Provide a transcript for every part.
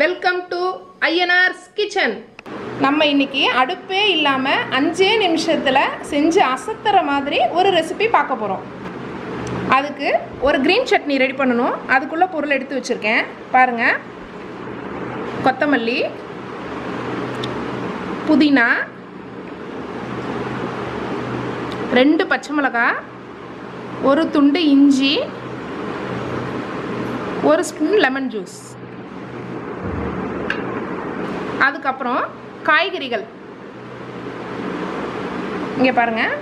Welcome to ஐஎன்ஆர்ஸ் kitchen நம்ம இன்னைக்கு அடுப்பே இல்லாமல் அஞ்சே நிமிஷத்தில் செஞ்சு அசத்துற மாதிரி ஒரு ரெசிபி பார்க்க போகிறோம் அதுக்கு ஒரு க்ரீன் சட்னி ரெடி பண்ணணும். அதுக்குள்ளே பொருள் எடுத்து வச்சுருக்கேன். பாருங்கள் கொத்தமல்லி புதினா ரெண்டு பச்சை மிளகாய் ஒரு துண்டு இஞ்சி ஒரு ஸ்பூன் லெமன் ஜூஸ் அதுக்கப்புறம் காய்கறிகள். இங்கே பாருங்கள்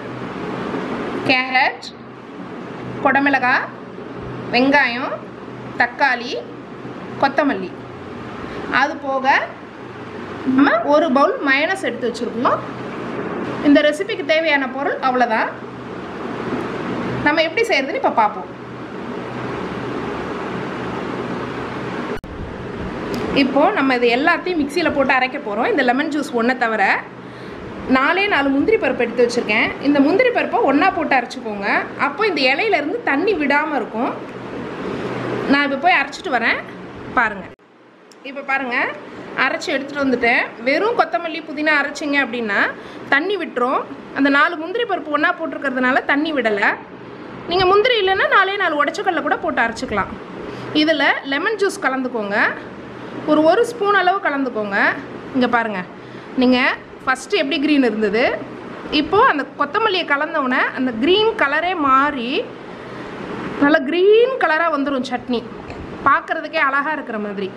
கேரட் குடமிளகாய் வெங்காயம் தக்காளி கொத்தமல்லி. அது போக நம்ம ஒரு பவுல் மயனஸ் எடுத்து வச்சுருக்கோம். இந்த ரெசிபிக்கு தேவையான பொருள் அவ்வளோதான் நம்ம எப்படி செய்கிறதுன்னு இப்போ பார்ப்போம். இப்போது நம்ம இது எல்லாத்தையும் மிக்சியில் போட்டு அரைக்க போகிறோம் இந்த லெமன் ஜூஸ் ஒன்றை தவிர நாலே நாலு முந்திரி பருப்பு எடுத்து வச்சுருக்கேன். இந்த முந்திரி பருப்பை ஒன்றா போட்டு அரைச்சிக்கோங்க. அப்போ இந்த இலையிலேருந்து தண்ணி விடாமல் இருக்கும். நான் இப்போ போய் அரைச்சிட்டு வரேன். பாருங்கள் இப்போ பாருங்கள் அரைச்சி எடுத்துகிட்டு வந்துட்டேன். வெறும் கொத்தமல்லி புதினா அரைச்சிங்க அப்படின்னா தண்ணி விட்டுரும். அந்த நாலு முந்திரி பருப்பு ஒன்றா போட்டிருக்கிறதுனால தண்ணி விடலை. நீங்கள் முந்திரி இல்லைன்னா நாலே நாலு உடச்சக்கல்ல கூட போட்டு அரைச்சிக்கலாம். இதில் லெமன் ஜூஸ் கலந்துக்கோங்க. ஒரு ஒரு ஸ்பூன் அளவு கலந்துக்கோங்க. இங்கே பாருங்கள் நீங்கள் ஃபஸ்ட்டு எப்படி க்ரீன் இருந்தது? இப்போது அந்த கொத்தமல்லியை கலந்தவுடனே அந்த க்ரீன் கலரே மாறி நல்லா க்ரீன் கலராக வந்துடும் சட்னி. பார்க்குறதுக்கே அழகாக இருக்கிற மாதிரி.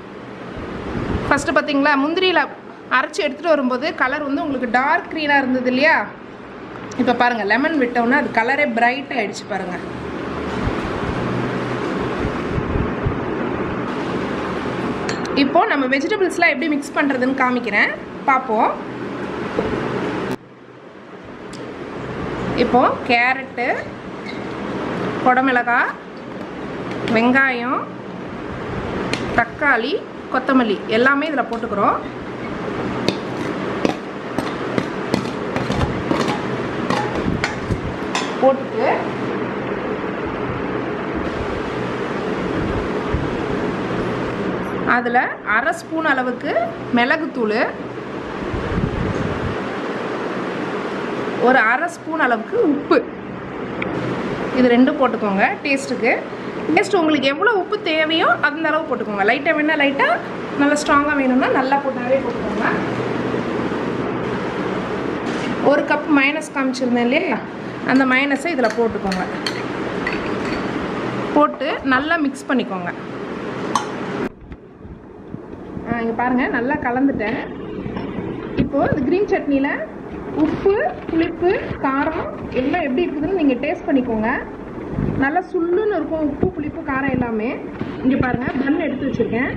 ஃபஸ்ட்டு பார்த்தீங்களா முந்திரியில் அரைச்சி எடுத்துகிட்டு வரும்போது கலர் வந்து உங்களுக்கு டார்க் க்ரீனாக இருந்தது இல்லையா? இப்போ பாருங்கள் லெமன் விட்டோன்னா அது கலரே பிரைட் ஆகிடுச்சு பாருங்கள் இப்போ நம்ம வெஜிடபிள்ஸ்லாம் எப்படி மிக்ஸ் பண்ணுறதுன்னு காமிக்கிறேன். பார்ப்போம். இப்போ கேரட்டு குடமிளகாய் வெங்காயம் தக்காளி கொத்தமல்லி எல்லாமே இதில் போட்டுக்கிறோம். போட்டுட்டு அதில் அரை ஸ்பூன் அளவுக்கு மிளகுத்தூள் ஒரு அரை ஸ்பூன் அளவுக்கு உப்பு. இது ரெண்டும் போட்டுக்கோங்க டேஸ்ட்டுக்கு டேஸ்ட் உங்களுக்கு எவ்வளோ உப்பு தேவையோ அந்த அளவு போட்டுக்கோங்க. லைட்டாக வேணால் லைட்டாக நல்லா ஸ்ட்ராங்காக வேணும்னா நல்லா போட்டாவே போட்டுக்கோங்க. ஒரு கப் மைனஸ் காமிச்சிருந்தேன் இல்லையா? அந்த மைனஸை இதில் போட்டுக்கோங்க. போட்டு நல்லா மிக்ஸ் பண்ணிக்கோங்க. இங்கே பாருங்கள் நல்லா கலந்துட்டேன். இப்போது இந்த க்ரீன் சட்னியில் உப்பு புளிப்பு காரம் எல்லாம் எப்படி இருக்குதுன்னு நீங்கள் டேஸ்ட் பண்ணிக்கோங்க. நல்லா சுள்ளுன்னு இருக்கும் உப்பு புளிப்பு காரம் எல்லாமே. இங்கே பாருங்கள் பன் எடுத்து வச்சுருக்கேன்.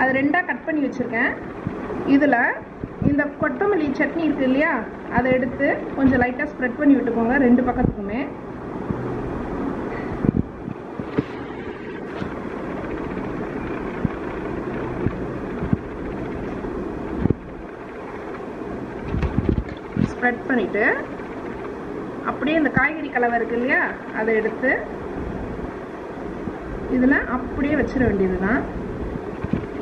அது ரெண்டாக கட் பண்ணி வச்சுருக்கேன். இதில் இந்த கொத்தமல்லி சட்னி இருக்குது இல்லையா அதை எடுத்து கொஞ்சம் லைட்டாக ஸ்ப்ரெட் பண்ணி விட்டுக்கோங்க ரெண்டு பக்கத்துக்குமே. ஸ்ப்ரெட் பண்ணிவிட்டு அப்படியே இந்த காய்கறி கலவை இருக்கு இல்லையா அதை எடுத்து இதில் அப்படியே வச்சிட வேண்டியது தான்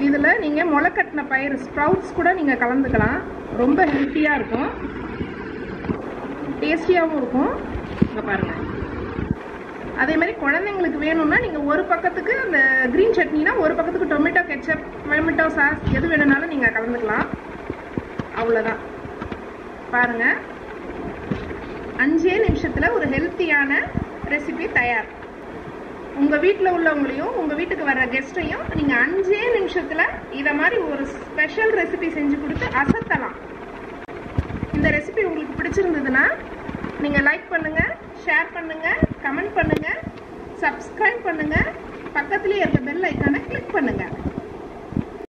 இதில் நீங்கள் முளைக்கட்டின பயிர் ஸ்ப்ரவுட்ஸ் கூட நீங்கள் கலந்துக்கலாம். ரொம்ப ஹெல்த்தியாக இருக்கும். டேஸ்டியாகவும் இருக்கும். இங்கே பாருங்கள் அதே மாதிரி குழந்தைங்களுக்கு வேணும்னா நீங்கள் ஒரு பக்கத்துக்கு அந்த க்ரீன் சட்னினா ஒரு பக்கத்துக்கு டொமேட்டோ கெச்சப் டொமேட்டோ சாஸ் எது வேணும்னாலும் நீங்கள் கலந்துக்கலாம். அவ்வளோதான் பாருங்க. அஞ்சே நிமிஷத்தில் ஒரு ஹெல்த்தியான ரெசிபி தயார். உங்கள் வீட்டில் உள்ளவங்களையும் உங்கள் வீட்டுக்கு வர்ற கெஸ்ட்டையும் நீங்கள் அஞ்சே நிமிஷத்தில் இதை மாதிரி ஒரு ஸ்பெஷல் ரெசிபி செஞ்சு கொடுத்து அசத்தலாம். இந்த ரெசிபி உங்களுக்கு பிடிச்சிருந்ததுன்னா நீங்கள் லைக் பண்ணுங்கள் ஷேர் பண்ணுங்கள் கமெண்ட் பண்ணுங்கள் சப்ஸ்கிரைப் பண்ணுங்கள் பக்கத்துலேயே இருக்க பெல் ஐக்கானை கிளிக் பண்ணுங்கள்